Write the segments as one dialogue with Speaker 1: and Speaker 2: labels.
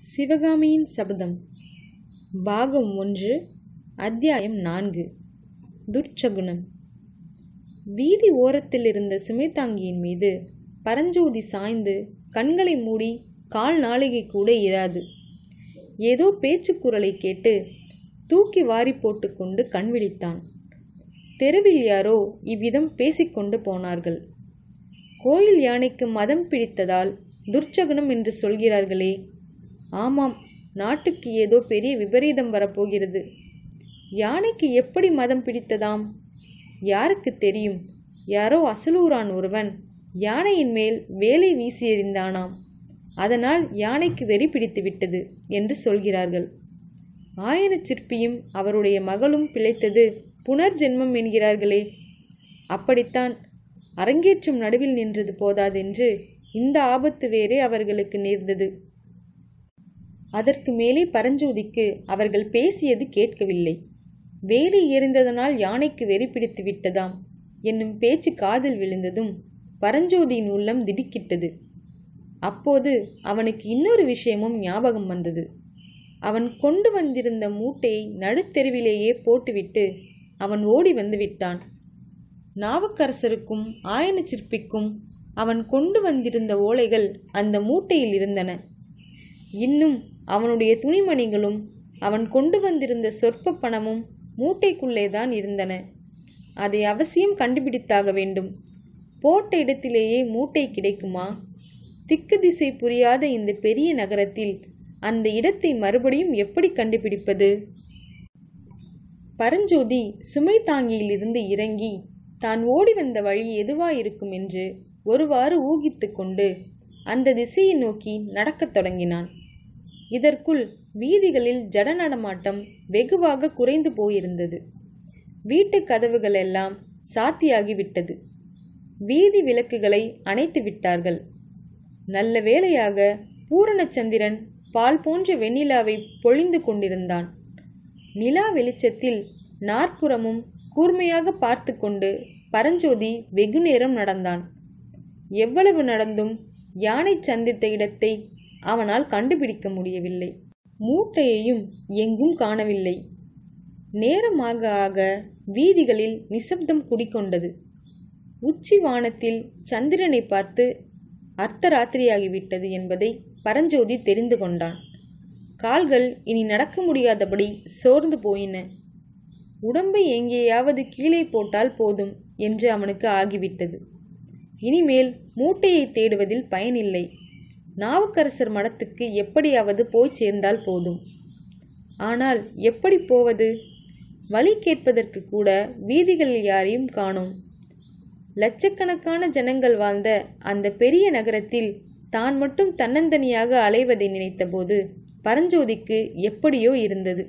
Speaker 1: சிவகாமியின் சபதம். பாகம் ஒன்று அத்தியாயம் நான்கு. துர்ச்சகுணம். வீதி ஓரத்தில் இருந்த சுமைதாங்கியின் மீது பரஞ்சோதி சாய்ந்து கண்களை மூடி கால் நாளிகை கூட இராது. ஏதோ பேச்சுக்குரலை கேட்டு தூக்கி வாரி போட்டுக்கொண்டு கண் விழித்தான். தெருவில் யாரோ இவ்விதம் பேசிக்கொண்டு போனார்கள். கோயில் யானைக்கு மதம் பிடித்ததால் துர்ச்சகுணம் என்று சொல்கிறார்களே ஆமாம் நாட்டுக்கு ஏதோ பெரிய விபரீதம் வரப்போகிறது. யானைக்கு எப்படி மதம் பிடித்ததாம்? யாருக்கு தெரியும்? யாரோ அசலூரான் ஒருவன் யானையின் மேல் வேலை வீசி எறிந்தானாம் அதனால் யானைக்கு வெறி பிடித்து விட்டது என்று சொல்கிறார்கள். ஆயன சிற்பியும் அவருடைய மகளும் பிழைத்தது புனர்ஜென்மம் என்கிறார்களே. அப்படித்தான் அரங்கேற்றம் நடுவில் நின்றது போதாதென்று இந்த ஆபத்து வேறே அவர்களுக்கு நேர்ந்தது. அதற்கு மேலே பரஞ்சோதிக்கு அவர்கள் பேசியது கேட்கவில்லை. வேலி எறிந்ததனால் யானைக்கு வெறி பிடித்து விட்டதாம். என்னும் பேச்சு காதில் விழுந்ததும் பரஞ்சோதியின் உள்ளம் திடுக்கிட்டது. அப்போது அவனுக்கு இன்னொரு விஷயமும் ஞாபகம் வந்தது. அவன் கொண்டு வந்திருந்த மூட்டையை நடுத்தெருவிலேயே போட்டுவிட்டு அவன் ஓடி வந்து விட்டான் நாவுக்கரசருக்கும் ஆயன சிற்பிக்கும் அவன் கொண்டு வந்திருந்த ஓலைகள் அந்த மூட்டையில் இருந்தன. இன்னும் அவனுடைய துணிமணிகளும் அவன் கொண்டு வந்திருந்த சொற்ப பணமும் மூட்டைக்குள்ளே தான் இருந்தன. அதை அவசியம் கண்டுபிடித்தாக வேண்டும். போட்ட இடத்திலேயே மூட்டை கிடைக்குமா? திக்கு திசை புரியாத இந்த பெரிய நகரத்தில் அந்த இடத்தை மறுபடியும் எப்படி கண்டுபிடிப்பது? பரஞ்சோதி சுமை தாங்கியிலிருந்து இறங்கி தான் ஓடி வந்த வழி எதுவாயிருக்கும்? என்று ஒருவாறு ஊகித்து கொண்டு அந்த திசையை நோக்கி நடக்கத் தொடங்கினான். இதற்குள் வீதிகளில் ஜட நடமாட்டம் வெகுவாக குறைந்து போயிருந்தது. வீட்டு கதவுகள் எல்லாம் சாத்தியாகிவிட்டது. வீதி விளக்குகளை அணைத்து விட்டார்கள். நல்ல வேளையாக பூரணச்சந்திரன் பால் போன்ற வெண்ணிலாவை பொழிந்து கொண்டிருந்தான். நிலா வெளிச்சத்தில் நாற்புறமும் கூர்மையாக பார்த்து கொண்டு பரஞ்சோதி வெகு நேரம் நடந்தான். எவ்வளவு நடந்தும் யானை சந்தித்த இடத்தை அவனால் கண்டுபிடிக்க முடியவில்லை. மூட்டையையும் எங்கும் காணவில்லை. நேரமாக ஆக வீதிகளில் நிசப்தம் குடிக்கொண்டது உச்சி வானத்தில் சந்திரனை பார்த்து அர்த்தராத்திரியாகிவிட்டது என்பதை பரஞ்சோதி தெரிந்து கொண்டான். கால்கள் இனி நடக்க முடியாதபடி சோர்ந்து போயின. உடம்பை எங்கேயாவது கீழே போட்டால் போதும் என்று அவனுக்கு ஆகிவிட்டது. இனிமேல் மூட்டையை தேடுவதில் பயனில்லை. நாவுக்கரசர் மடத்துக்கு எப்படியாவது போய் சேர்ந்தால் போதும். ஆனால் எப்படி போவது? வழி கேட்பதற்கு கூட வீதிகளில் யாரையும் காணோம். லட்சக்கணக்கான ஜனங்கள் வாழ்ந்த அந்த பெரிய நகரத்தில் தான் மட்டும் தன்னந்தனியாக அலைவதை நினைத்தபோது பரஞ்சோதிக்கு எப்படியோ இருந்தது.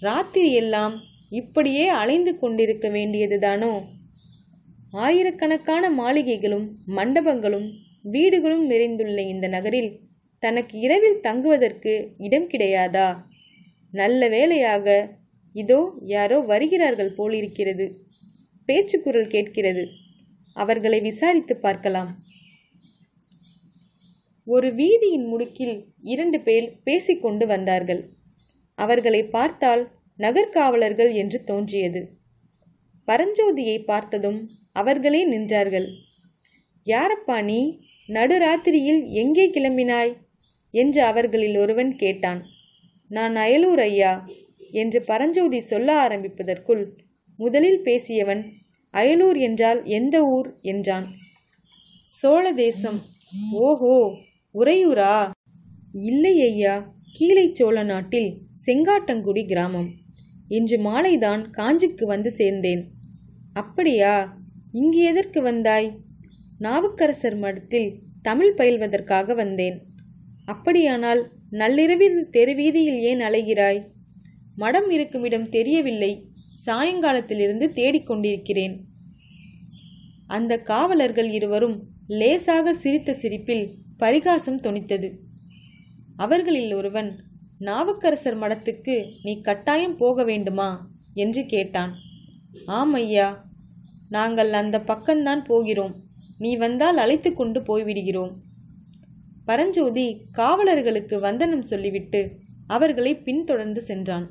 Speaker 1: ராத்திரி எல்லாம் இப்படியே அலைந்து கொண்டிருக்க வேண்டியதுதானோ? ஆயிரக்கணக்கான மாளிகைகளும் மண்டபங்களும் வீடுகளும் நிறைந்துள்ள இந்த நகரில் தனக்கு இரவில் தங்குவதற்கு இடம் கிடையாதா? நல்ல வேளையாக இதோ யாரோ வருகிறார்கள் போலிருக்கிறது. பேச்சுக்குரல் கேட்கிறது. அவர்களை விசாரித்து பார்க்கலாம். ஒரு வீதியின் முடுக்கில் இரண்டு பேர் பேசிக்கொண்டு வந்தார்கள். அவர்களை பார்த்தால் நகர்காவலர்கள் என்று தோன்றியது. பரஞ்சோதியை பார்த்ததும் அவர்களே நின்றார்கள். யாரப்பா நீ? நடுராத்திரியில் எங்கே கிளம்பினாய்? என்று அவர்களில் ஒருவன் கேட்டான். நான் அயலூர் ஐயா என்று பரஞ்சோதி சொல்ல ஆரம்பிப்பதற்குள் முதலில் பேசியவன் அயலூர் என்றால் எந்த ஊர்? என்றான். சோழ தேசம். ஓஹோ உறையூரா? இல்லை ஐயா கீழை சோழ நாட்டில் செங்காட்டங்குடி கிராமம். இன்று மாலைதான் காஞ்சிக்கு வந்து சேர்ந்தேன். அப்படியா இங்கு எதற்கு வந்தாய்? நாவுக்கரசர் மடத்தில் தமிழ் பயில்வதற்காக வந்தேன். அப்படியானால் நள்ளிரவில் தெருவீதியில் ஏன் அலைகிறாய்? மடம் இருக்குமிடம் தெரியவில்லை. சாயங்காலத்திலிருந்து தேடிக்கொண்டிருக்கிறேன் அந்த காவலர்கள் இருவரும் லேசாக சிரித்த சிரிப்பில் பரிகாசம் தொனித்தது. அவர்களில் ஒருவன் நாவுக்கரசர் மடத்துக்கு நீ கட்டாயம் போக வேண்டுமா? என்று கேட்டான். ஆம் ஐயா நாங்கள் அந்த பக்கம்தான் போகிறோம். நீ வந்தால் அழைத்து கொண்டு போய்விடுகிறோம். பரஞ்சோதி காவலர்களுக்கு வந்தனம் சொல்லிவிட்டு அவர்களை பின்தொடர்ந்து சென்றான்.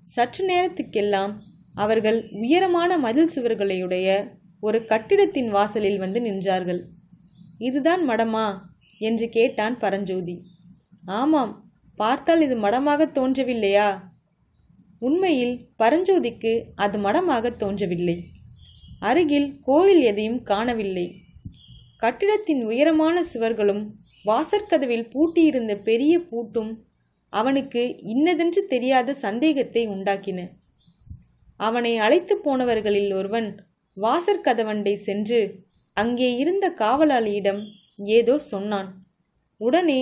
Speaker 1: சற்று நேரத்துக்கெல்லாம் அவர்கள் உயரமான மதில் சுவர்களையுடைய ஒரு கட்டிடத்தின் வாசலில் வந்து நின்றார்கள். இதுதான் மடமா என்று கேட்டான் பரஞ்சோதி. ஆமாம் பார்த்தால் இது மடமாக தோன்றவில்லையா? உண்மையில் பரஞ்சோதிக்கு அது மடமாக தோன்றவில்லை. அருகில் கோயில் எதையும் காணவில்லை. கட்டிடத்தின் உயரமான சுவர்களும் வாசற்கதவில் பூட்டியிருந்த பெரிய பூட்டும் அவனுக்கு இன்னதென்று தெரியாத சந்தேகத்தை உண்டாக்கின. அவனை அழைத்து போனவர்களில் ஒருவன் வாசற்கதவண்டை சென்று அங்கே இருந்த காவலாளியிடம் ஏதோ சொன்னான். உடனே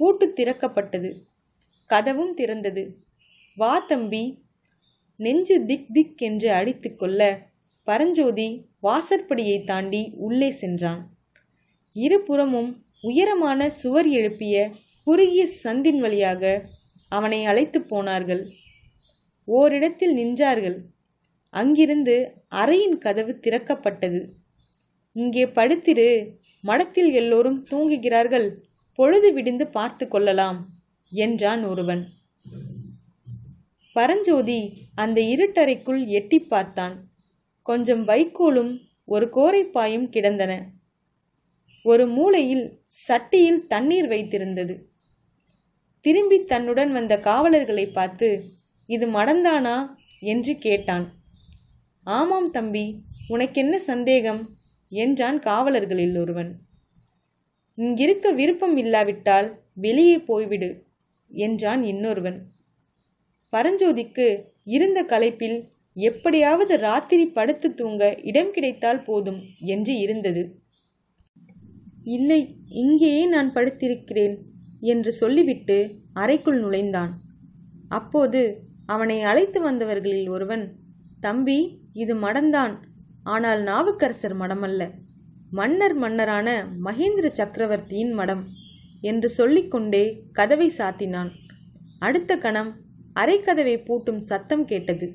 Speaker 1: பூட்டு திறக்கப்பட்டது. கதவும் திறந்தது. வா தம்பி நெஞ்சு திக் திக் என்று அடித்து கொள்ள பரஞ்சோதி வாசற்படியை தாண்டி உள்ளே சென்றான். இருபுறமும் உயரமான சுவர் எழுப்பிய குறுகிய சந்தின் வழியாக அவனை அழைத்து போனார்கள். ஓரிடத்தில் நின்றார்கள். அங்கிருந்து அறையின் கதவு திறக்கப்பட்டது. இங்கே படுத்திரு மடத்தில் எல்லோரும் தூங்குகிறார்கள் பொழுது விடிந்து பார்த்து கொள்ளலாம் என்றான் ஒருவன். பரஞ்சோதி அந்த இருட்டறைக்குள் எட்டி பார்த்தான். கொஞ்சம் வைக்கோலும் ஒரு கோரைப்பாயும் கிடந்தன. ஒரு மூலையில் சட்டியில் தண்ணீர் வைத்திருந்தது. திரும்பி தன்னுடன் வந்த காவலர்களை பார்த்து இது மடந்தானா? என்று கேட்டான். ஆமாம் தம்பி உனக்கென்ன சந்தேகம்? என்றான் காவலர்களில் ஒருவன். இங்கிருக்க விருப்பம் இல்லாவிட்டால் வெளியே போய்விடு என்றான் இன்னொருவன். பரஞ்சோதிக்கு இருந்த களைப்பில் எப்படியாவது ராத்திரி படுத்து தூங்க இடம் கிடைத்தால் போதும் என்று இருந்தது. இல்லை இங்கேயே நான் படுத்திருக்கிறேன் என்று சொல்லிவிட்டு அறைக்குள் நுழைந்தான். அப்போது அவனை அழைத்து வந்தவர்களில் ஒருவன் தம்பி இது மடந்தான். ஆனால் நாவுக்கரசர் மடமல்ல. மன்னர் மன்னரான மகேந்திர சக்கரவர்த்தியின் மடம் என்று சொல்லிக்கொண்டே கதவை சாத்தினான். அடுத்த கணம் அரைக்கதவை பூட்டும் சத்தம் கேட்டது.